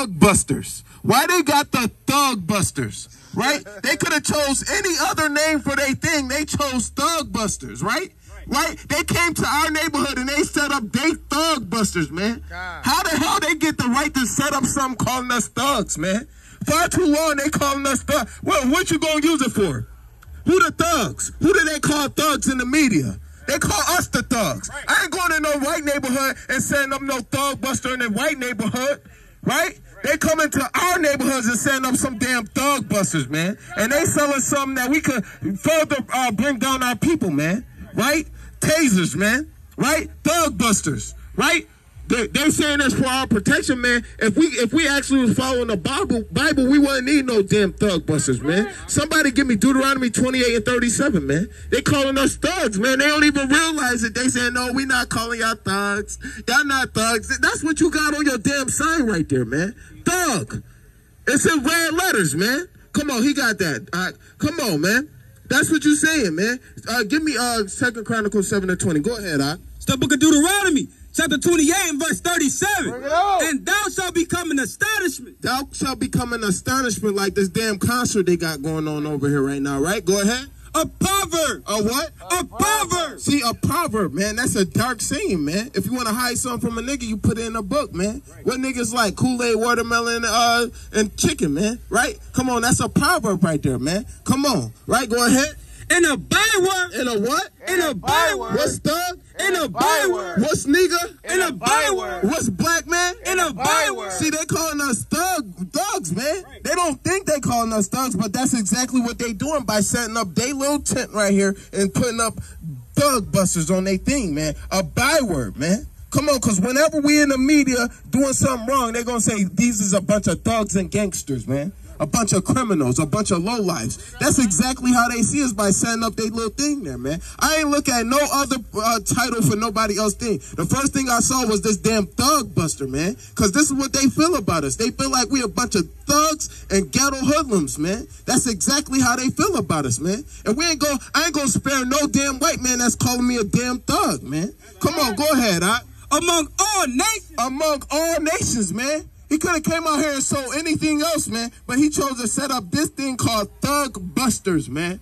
Thug Busters. Why they got the Thug Busters? Right? They could have chose any other name for their thing. They chose Thug Busters, right? Right? They came to our neighborhood and they set up they Thug Busters, man. God. How the hell they get the right to set up something calling us thugs, man? Far too long they calling us thugs. Well, what you gonna use it for? Who the thugs? Who do they call thugs in the media? They call us the thugs. I ain't going to no white neighborhood and setting up no thug buster in the white neighborhood, right? They come into our neighborhoods and setting up some damn thug busters, man. And they selling something that we could further uh, bring down our people, man. Right? Tasers, man. Right? Thug busters, right? They, they're saying that's for our protection, man. If we if we actually was following the Bible, Bible, we wouldn't need no damn thug busters, man. Somebody give me Deuteronomy 28 and 37, man. They calling us thugs, man. They don't even realize it. They saying, no, we not calling y'all thugs. Y'all not thugs. That's what you got on your damn sign right there, man. Thug. It's in red letters, man. Come on, he got that. Uh, come on, man. That's what you saying, man. Uh, give me uh Second Chronicles 7 and 20. Go ahead, I. It's the book of Deuteronomy, chapter 28 and verse 37. Bring it out. And thou shalt become an astonishment. Thou shalt become an astonishment like this damn concert they got going on over here right now, right? Go ahead. A proverb. A what? A proverb. See, a proverb, man, that's a dark saying, man. If you want to hide something from a nigga, you put it in a book, man. What niggas like? Kool-Aid, watermelon, uh, and chicken, man. Right? Come on, that's a proverb right there, man. Come on. Right? Go ahead. And a byword. In a what? In a byword. What's thug? In a byword. What's nigga? In a byword. What's black man? In a byword. See, they calling us thug thugs, man. They don't think they calling us thugs, but that's exactly what they doing by setting up their little tent right here and putting up thug busters on their thing, man. A byword, man. Come on, cause whenever we in the media doing something wrong, they gonna say these is a bunch of thugs and gangsters, man. A bunch of criminals, a bunch of lowlifes. That's exactly how they see us by setting up their little thing there, man. I ain't look at no other uh, title for nobody else thing. The first thing I saw was this damn thug buster, man. Cause this is what they feel about us. They feel like we a bunch of thugs and ghetto hoodlums, man. That's exactly how they feel about us, man. And we ain't go. I ain't gonna spare no damn white man that's calling me a damn thug, man. Come on, go ahead, I Among all nations. among all nations, man. He could have came out here and sold anything else, man, but he chose to set up this thing called Thug Busters, man.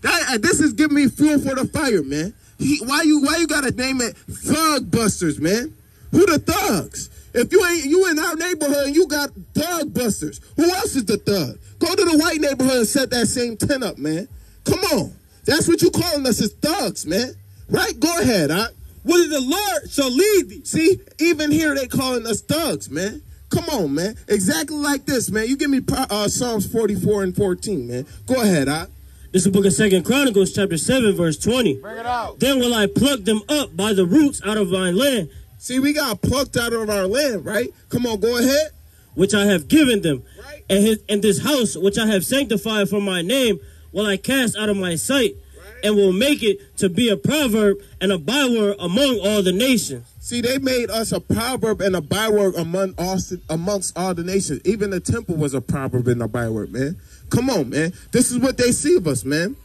That uh, this is giving me fuel for the fire, man. He, why you why you gotta name it Thug Busters, man? Who the thugs? If you ain't you in our neighborhood and you got thug busters, who else is the thug? Go to the white neighborhood and set that same tent up, man. Come on. That's what you calling us as thugs, man. Right? Go ahead, I Whither the Lord shall lead thee. See, even here they calling us thugs, man. Come on, man. Exactly like this, man. You give me uh, Psalms 44 and 14, man. Go ahead, I. This is the book of Second Chronicles, chapter 7, verse 20. Bring it out. Then will I pluck them up by the roots out of my land, See, we got plucked out of our land, right? Come on, go ahead. which I have given them. Right. And, his, and this house, which I have sanctified for my name, will I cast out of my sight, and will make it to be a proverb and a byword among all the nations. See, they made us a proverb and a byword among all, amongst all the nations. Even the temple was a proverb and a byword, man. Come on, man. This is what they see of us, man.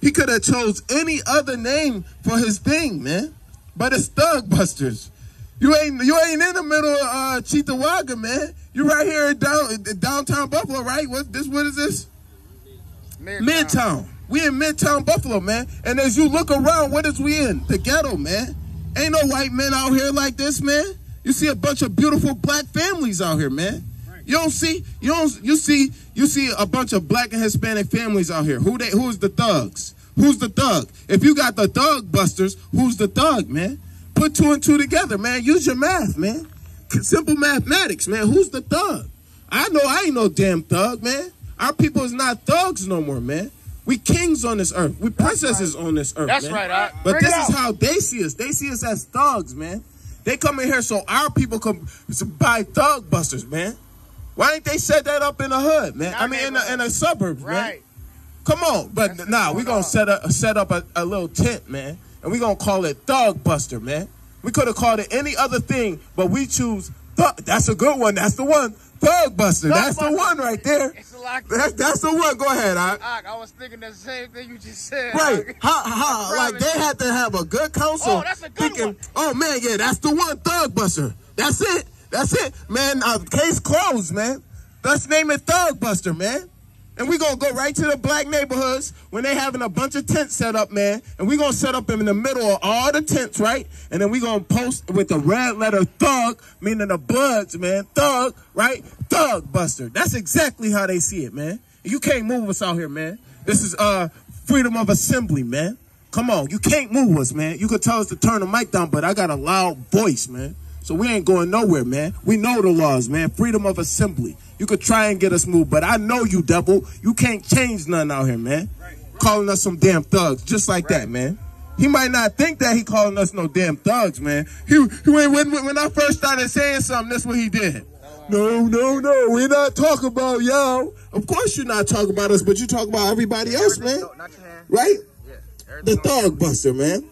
He could have chose any other name for his thing, man. But it's Thug Busters. You ain't you ain't in the middle of uh, Cheektowaga, man. You right here in down in downtown Buffalo, right? What this? What is this? Midtown. We in Midtown Buffalo, man. And as you look around, what is we in? The ghetto, man. Ain't no white men out here like this, man. You see a bunch of beautiful black families out here, man. You don't see you don't you see you see a bunch of black and Hispanic families out here. Who they who's the thugs? Who's the thug? If you got the thug busters, who's the thug, man? Put two and two together, man. Use your math, man. Simple mathematics, man. Who's the thug? I know I ain't no damn thug, man. Our people is not thugs no more, man. We kings on this earth. We princesses on this earth. That's man. right, I- But this is how they see us. They see us as thugs, man. They come in here so our people come can buy thug busters, man. Why ain't they set that up in the hood, man? I mean, in the, in the suburbs, man. Right. Come on, but That's nah, we going gonna on. set up set up a, a little tent, man, and we gonna call it Thug Buster, man. We could have called it any other thing, but we choose Thug. That's a good one. That's the one. Thug Buster. Thug that's the one right there. It's a. That, that's the one. Go ahead, I. I, I was thinking the same thing you just said. Right. How, how, like they had to have a good counsel. Oh, that's a good thinking, one. Oh man, yeah, that's the one Thug Buster. That's it. That's it, man. Uh, case closed, man. Let's name it Thug Buster, man. And we're gonna go right to the black neighborhoods when they having a bunch of tents set up, man. And we're gonna set up them in the middle of all the tents, right? And then we're gonna post with the red letter Thug, meaning the Bloods, man. Thug, right? Thug Buster. That's exactly how they see it, man. You can't move us out here, man. This is uh freedom of assembly, man. Come on, you can't move us, man. You could tell us to turn the mic down, but I got a loud voice, man. So we ain't going nowhere, man. We know the laws, man. Freedom of assembly. You could try and get us moved, but I know you, devil. You can't change nothing out here, man. Calling us some damn thugs, just like that, man. He might not think that he calling us no damn thugs, man. He, he when, when, when I first started saying something, that's what he did. No, no, no. We're not talking about y'all. Of course you're not talking about us, but you talk about everybody else, man. No, not your hand. Right? Yeah. The thug buster, man.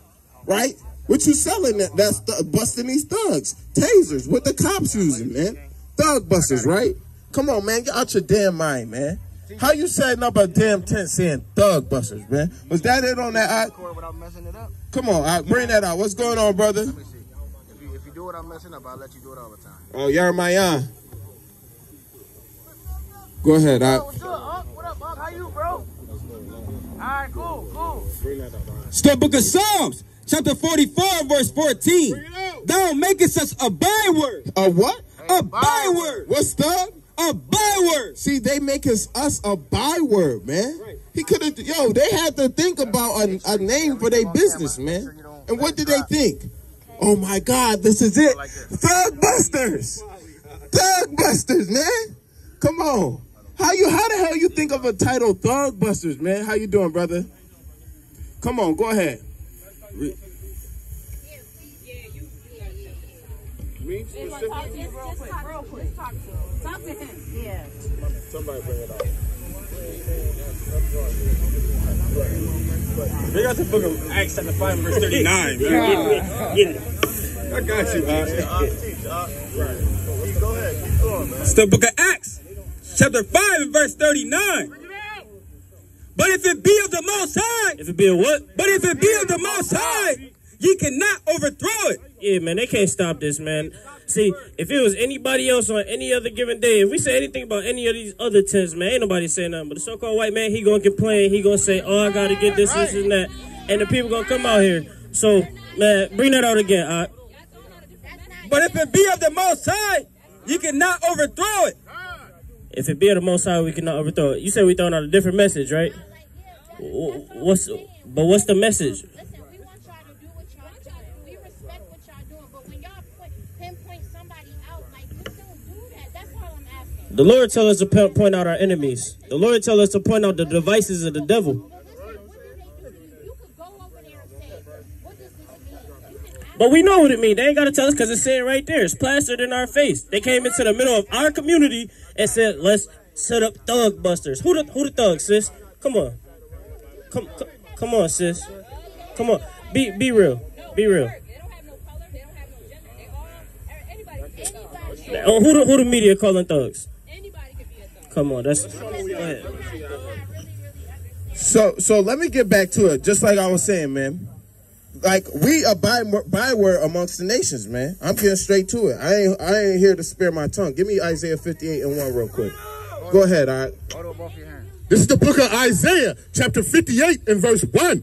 Right? What you selling that? That's th- busting these thugs. Tasers. What the cops using, man? Thug busters, right? Come on, man. Get out your damn mind, man. How you setting up a damn tent saying thug busters, man? Was that it on that? Eye? Without messing it up. Come on, Eye, bring that out. What's going on, brother? Let me see. If you, if you do it without messing up, I'll let you do it all the time. Oh, Yarmayan. Go ahead, Eye. what's up, Unc? What up, Unc? How you, bro? Alright, cool, cool. It's the book of Psalms, chapter 44, verse 14. Thou makest us a byword. A what? A byword. What's that? A byword. See, they make us, us a byword, man. He could have, yo, they had to think about a, a name for their business, man. And what did they think? Oh my God, this is it. Thug Busters. Thug Busters, man. Come on. How you, how the hell you think of a title Thug Busters, man? How you doing, brother? Come on, go ahead. Re- Me Talk to him real quick, real quick. Talk to him. Talk to him. Yeah. Somebody bring it up. Bring out the book of Acts, chapter 5, verse 39. Get it, get it. I got you, Go ahead, keep going, man. It's the book of Acts, chapter 5, and verse 39. But if it be of the Most High, If it be a what? but if it be of the Most High, ye cannot overthrow it. Yeah, man, they can't stop this, man. See, if it was anybody else on any other given day, if we say anything about any of these other tents, man, ain't nobody saying nothing. But the so-called white man, he gonna complain. He gonna say, "Oh, I gotta get this, this, and that," and the people gonna come out here. So, man, bring that out again. Uh, But if it be of the Most High, you cannot overthrow it. if it be of the Most High, we cannot overthrow it. You said we throwing out a different message, right? Wh- What's but what's the message? Listen, we want y'all to do what y'all do. We respect what y'all doing, but when y'all put, pinpoint somebody out, like, just don't do that. That's all I'm asking. The Lord tell us to point out our enemies. The Lord tell us to point out the devices of the devil. But listen, what do they do? You could go over there and say, what does this mean? You can ask But we know what it means. They ain't got to tell us because it's saying right there. It's plastered in our face. They came into the middle of our community and said, let's set up thug busters. Who the, who the thugs, sis? Come on. Come, come, come on, sis. Come on. Be, be real. Be real. They don't have no color. They don't have no gender. They all, anybody, anybody, Oh, who, the, who the media calling thugs? anybody could be a thug. Come on. That's, go ahead. So so let me get back to it. Just like I was saying, man. Like we a by byword amongst the nations, man. I'm getting straight to it. I ain't I ain't here to spare my tongue. Give me Isaiah 58 and 1 real quick. Go ahead, all right. Hold on both your hands. This is the book of Isaiah, chapter 58 and verse 1.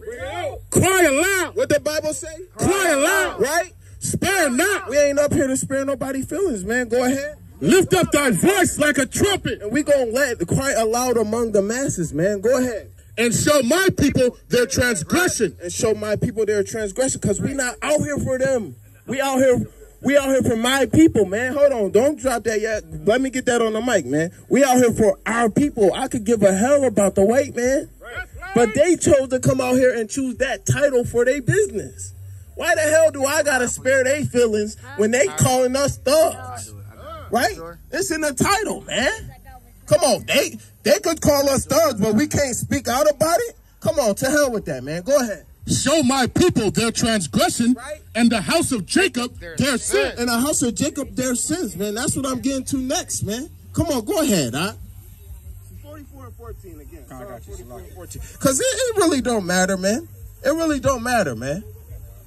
Cry aloud. What the Bible say? Cry aloud, right? Spare not. We ain't up here to spare nobody feelings, man. Go ahead. Lift up thy voice like a trumpet. And we gonna let cry aloud among the masses, man. Go ahead. And show my people their transgression. And show my people their transgression. Cause we not out here for them. We out here we out here for my people, man. Hold on, don't drop that yet. Let me get that on the mic, man. We out here for our people. I could give a hell about the weight, man, but they chose to come out here and choose that title for their business. Why the hell do I gotta spare their feelings when they calling us thugs? Right? It's in the title, man. Come on, they they could call us thugs, but we can't speak out about it. Come on, to hell with that, man. Go ahead. Show my people their transgression Right. and the house of Jacob Their their sin. And the house of Jacob, their sins, man. That's what I'm getting to next, man. Come on, go ahead, huh? 44 and 14 again. Sorry, 44 and 14. Cause it, it really don't matter, man. It really don't matter, man.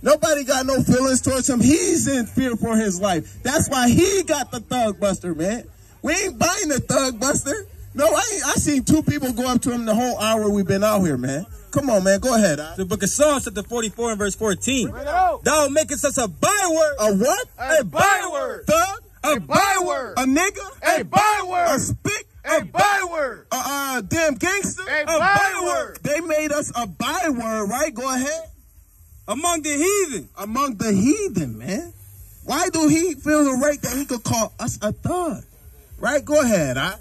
Nobody got no feelings towards him. He's in fear for his life. That's why he got the thug buster, man. We ain't buying the thug buster. No, I. I seen two people go up to him the whole hour we've been out here, man. Come on, man. Go ahead. Al. The book of Psalms, chapter 44 and verse 14. Bring it out. Thou makest us a byword. A what? A byword. Thug? A byword. A nigga? A byword. A spick? A byword. A uh, damn gangster? A byword. They made us a byword, right? Go ahead. Among the heathen. Among the heathen, man. Why do he feel the right that he could call us a thug? Right? Go ahead. I,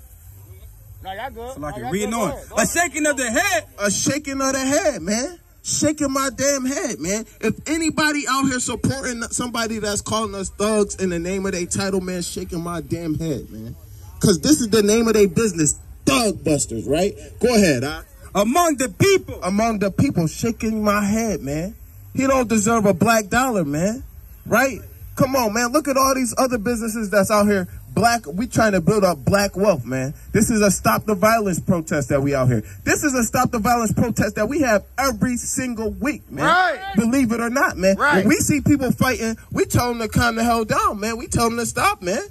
No, y'all good. So like No, it reading on. A shaking of the head. a shaking of the head, man. Shaking my damn head, man. If anybody out here supporting somebody that's calling us thugs in the name of their title, man, shaking my damn head, man. Cause this is the name of their business, Thug Busters, right? Go ahead, I. Among the people. Among the people, shaking my head, man. He don't deserve a black dollar, man. Right? Come on, man. Look at all these other businesses that's out here. Black, we trying to build up black wealth, man. This is a stop the violence protest that we out here. This is a stop the violence protest that we have every single week, man. Right. Believe it or not, man. Right. When we see people fighting, we tell them to calm the hell down, man. We tell them to stop, man.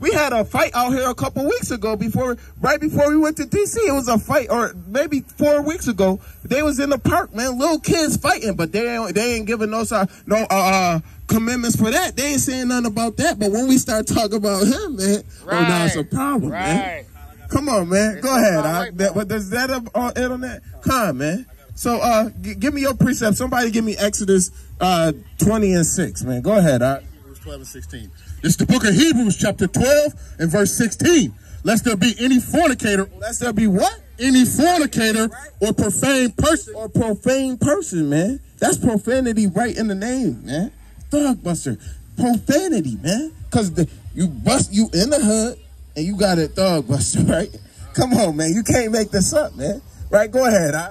We had a fight out here a couple weeks ago before, right before we went to DC. It was a fight, or maybe four weeks ago. They was in the park, man. Little kids fighting, but they ain't, they ain't giving no no uh, uh commitments for that. They ain't saying nothing about that. But when we start talking about him, man, oh, now it's a Right. problem, man. Come on, man. Go ahead. about I, right, that, but does that up on it on that? Come on, man. So, uh, g- give me your precept. Somebody give me Exodus uh twenty and six, man. Go ahead. I. Hebrews 12 and 16. This is the book of Hebrews, chapter 12 and verse 16. Lest there be any fornicator, Lest there be what? any fornicator or profane person or profane person, man. That's profanity right in the name, man. Thug buster. Profanity, man. Cause the, you bust you in the hood and you got it thug buster, right? Come on, man. You can't make this up, man. Right? Go ahead. I,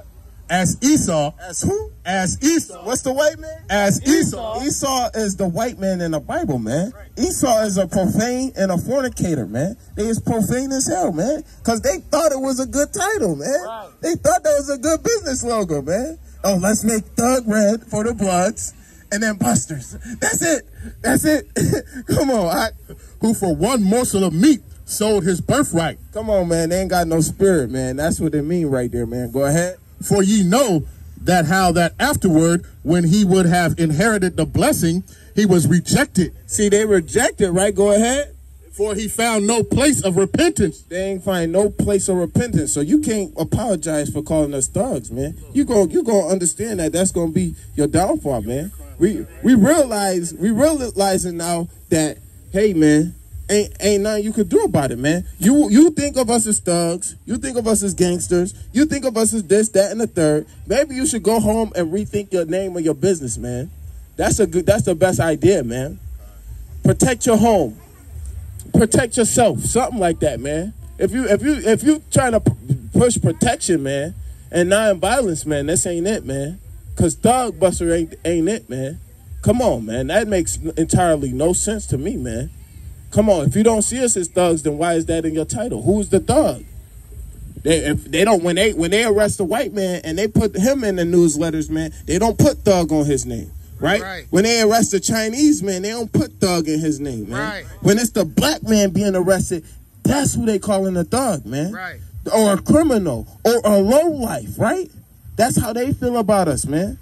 as Esau, as who? as Esau, What's the white man? as Esau, Esau is the white man in the Bible, man. Esau is a profane and a fornicator, man. They is profane as hell, man. Cause they thought it was a good title, man. Right. They thought that was a good business logo, man. Oh, let's make Thug Red for the Bloods and then Busters. That's it. That's it. Come on, I, who for one morsel of meat sold his birthright. come on, man. They ain't got no spirit, man. That's what they mean right there, man. Go ahead. For ye know that how that afterward, when he would have inherited the blessing, he was rejected, See, they rejected, right? Go ahead. for he found no place of repentance. They ain't find no place of repentance, so you can't apologize for calling us thugs, man. You go, you gonna understand that that's gonna be your downfall, man. We we realize we realizing now that hey, man, ain't ain't nothing you could do about it, man. You you think of us as thugs, you think of us as gangsters, you think of us as this, that, and the third. Maybe you should go home and rethink your name of your business, man. That's a good. That's the best idea, man. Protect your home protect yourself, something like that, man. If you if you if you trying to push protection, man, and non-violence, man, this ain't it, man. Cause thug buster ain't ain't it, man. Come on, man. That makes entirely no sense to me, man. Come on, if you don't see us as thugs, then why is that in your title? Who's the thug? They if they don't when they when they arrest a white man and they put him in the newsletters, man, they don't put thug on his name. Right? Right. When they arrest a Chinese man, they don't put thug in his name, man. Right. When it's the black man being arrested, that's who they calling a thug, man. Right. Or a criminal, or a low life, right? That's how they feel about us, man.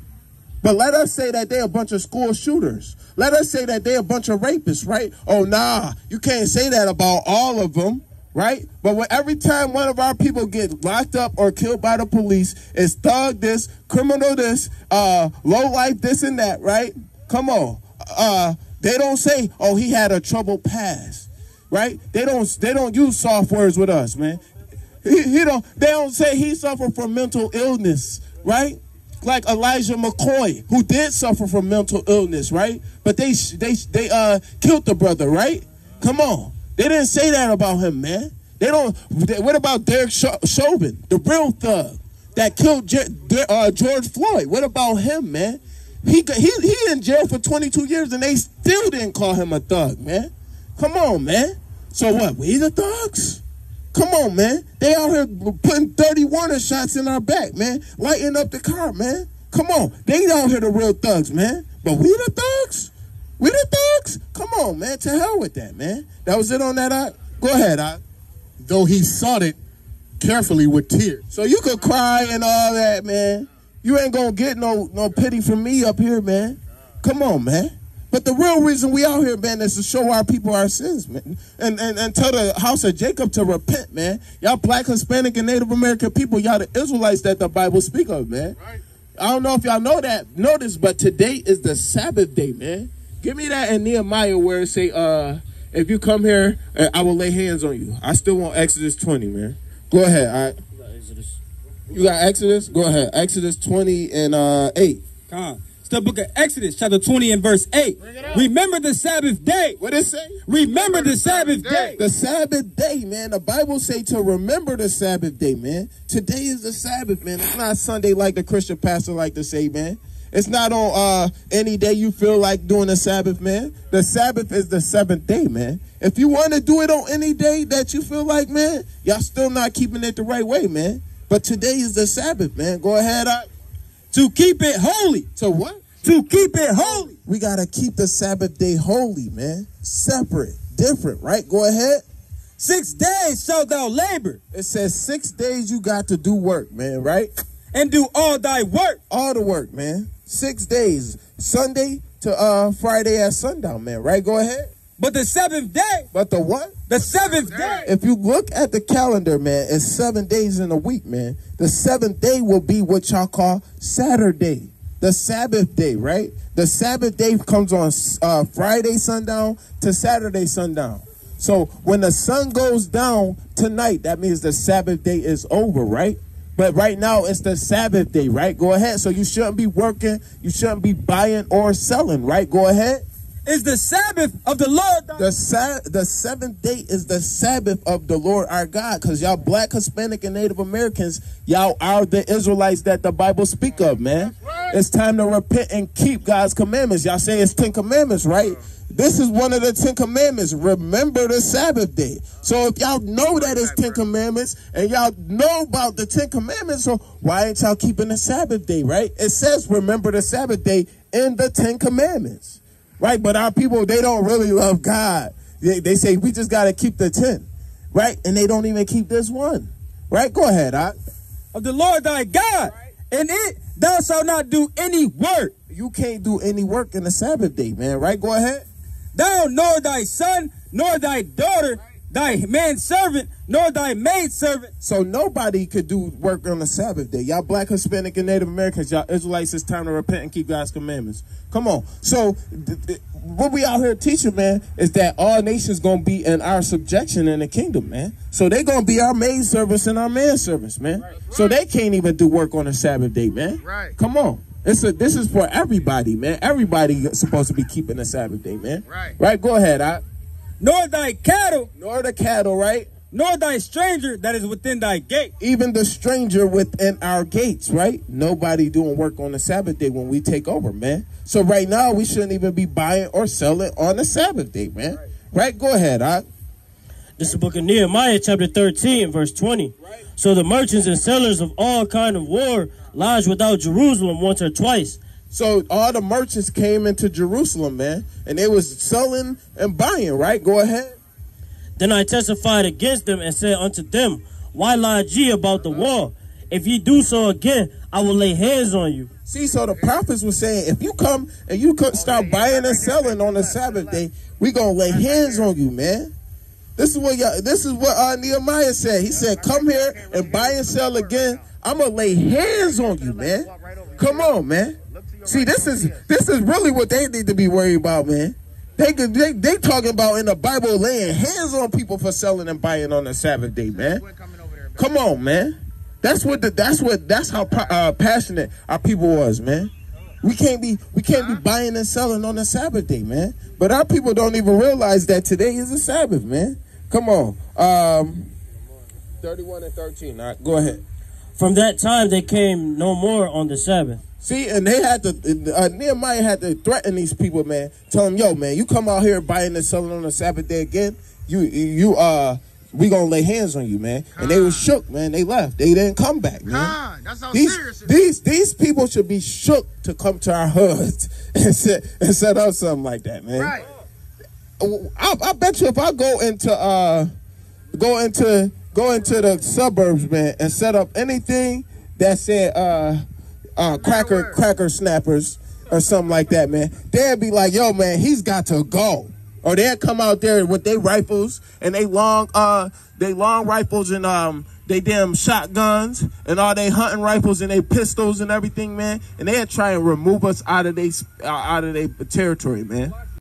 But let us say that they're a bunch of school shooters. Let us say that they're a bunch of rapists, right? Oh, nah, you can't say that about all of them, right? But when every time one of our people get locked up or killed by the police, it's thug this, criminal this, uh, low life this and that, right? Come on. Uh, they don't say, oh, he had a troubled past, right? They don't. They don't use soft words with us, man. He, he don't. They don't say he suffered from mental illness, right? Like Elijah McCoy, who did suffer from mental illness, right? But they they they uh killed the brother, right? Come on, they didn't say that about him, man. They don't. They, what about Derek Chauvin, the real thug that killed uh, George Floyd? What about him, man? He he he in jail for 22 years and they still didn't call him a thug, man. Come on, man. So what? We the thugs? Come on, man. They out here putting 30 warning shots in our back, man. Lighting up the car, man. Come on. They out here the real thugs, man. But we the thugs? We the thugs? Come on, man. To hell with that, man. That was it on that. I go ahead. I. Though he sought it carefully with tears. So you could cry and all that, man. You ain't gonna get no no pity from me up here, man. Come on, man. But the real reason we out here, man, is to show our people our sins, man. And, and, and tell the house of Jacob to repent, man. Y'all black, Hispanic, and Native American people, y'all the Israelites that the Bible speak of, man. Right. I don't know if y'all know that, notice, but today is the Sabbath day, man. Give me that in Nehemiah where it say, uh, if you come here, uh, I will lay hands on you. I still want Exodus 20, man. Go ahead, all right. You got Exodus? Go ahead. Exodus 20 and uh, 8. Come on. It's the book of Exodus, chapter 20 and verse 8. Remember the Sabbath day. What it say? Remember the Sabbath day. The Sabbath day, man. The Bible say to remember the Sabbath day, man. Today is the Sabbath, man. It's not Sunday like the Christian pastor like to say, man. It's not on uh, any day you feel like doing the Sabbath, man. The Sabbath is the seventh day, man. If you want to do it on any day that you feel like, man, y'all still not keeping it the right way, man. But today is the Sabbath, man. Go ahead. I, To keep it holy. to what? To keep it holy. We got to keep the Sabbath day holy, man. Separate, different, right? Go ahead. Six days shalt thou labor It says six days you got to do work, man, right? and do all thy work. All the work, man. Six days. Sunday to uh Friday at sundown, man, right? Go ahead. But the seventh day, But the what? the seventh day, If you look at the calendar, man, it's seven days in a week, man. The seventh day will be what y'all call Saturday, the Sabbath day, right? The Sabbath day comes on uh, Friday sundown to Saturday sundown. So when the sun goes down tonight, that means the Sabbath day is over, right? But right now it's the Sabbath day, right? Go ahead. So you shouldn't be working, you shouldn't be buying or selling, right? Go ahead. Is the Sabbath of the Lord. The sa- the seventh day is the Sabbath of the Lord our God, because y'all black, Hispanic, and Native Americans, y'all are the Israelites that the Bible speak of, man. It's time to repent and keep God's commandments. Y'all say it's Ten Commandments, right? This is one of the Ten Commandments. Remember the Sabbath day. So if y'all know that it's Ten Commandments and y'all know about the Ten Commandments, so why ain't y'all keeping the Sabbath day, right? It says remember the Sabbath day in the Ten Commandments. Right, but our people they don't really love God. They, they say we just got to keep the ten, right? And they don't even keep this one, right? Go ahead, I. of the Lord thy God. In it thou shalt not do any work. You can't do any work in the Sabbath day, man. Right? Go ahead. Thou nor thy son, nor thy daughter, thy manservant, nor thy maidservant. So nobody could do work on the Sabbath day. Y'all black, Hispanic, and Native Americans, y'all Israelites, it's time to repent and keep God's commandments. Come on. So th- th- what we out here teaching, man, is that all nations gonna be in our subjection in the kingdom, man. So they gonna be our maid service and our man service, man. So they can't even do work on the Sabbath day, man. Right. Come on. It's a, this is for everybody, man. Everybody supposed to be keeping the Sabbath day, man. Right. Right. Go ahead. I. Nor thy cattle, Nor the cattle, right? nor thy stranger that is within thy gate. even the stranger within our gates, right? Nobody doing work on the Sabbath day when we take over, man. So right now we shouldn't even be buying or selling on the Sabbath day, man. Right? Go ahead, I. This is the book of Nehemiah, chapter 13, verse 20. So the merchants and sellers of all kind of ware lodged without Jerusalem once or twice. So all the merchants came into Jerusalem, man, and they was selling and buying, right? Go ahead. Then I testified against them and said unto them, Why lodge ye about the wall? If ye do so again, I will lay hands on you. See, so the prophets were saying, if you come and you could start buying and selling on the Sabbath day, we gonna lay hands on you, man. This is what y'all, this is what uh, Nehemiah said. He said, "Come here and buy and sell again. I'm gonna lay hands on you, man. Come on, man. See, this is this is really what they need to be worried about, man. They could they, they talking about in the Bible laying hands on people for selling and buying on the Sabbath day, man. Come on, man. That's what the, that's what that's how uh, passionate our people was, man. We can't be we can't be buying and selling on the Sabbath day, man. But our people don't even realize that today is a Sabbath, man. Come on, um, thirty-one and thirteen. All right, go ahead. From that time they came no more on the Sabbath. See, and they had to, uh, Nehemiah had to threaten these people, man. Tell them, yo, man, you come out here buying and selling on the Sabbath day again, you, you, uh, we gonna lay hands on you, man. And they was shook, man. They left. They didn't come back, man. That's how These serious these these people should be shook to come to our hoods and set and set up something like that, man. Right. I, I bet you if I go into uh go into go into the suburbs, man, and set up anything that said uh uh cracker cracker snappers or something like that, man, they'd be like, yo, man, he's got to go. Or they'd come out there with their rifles and they long uh they long rifles and um they damn shotguns and all they hunting rifles and they pistols and everything, man, and they'd try and remove us out of they uh, out of their territory, man.